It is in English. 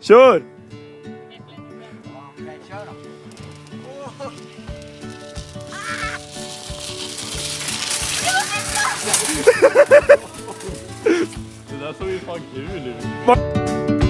Sure. Det där såg ju fan kul ut.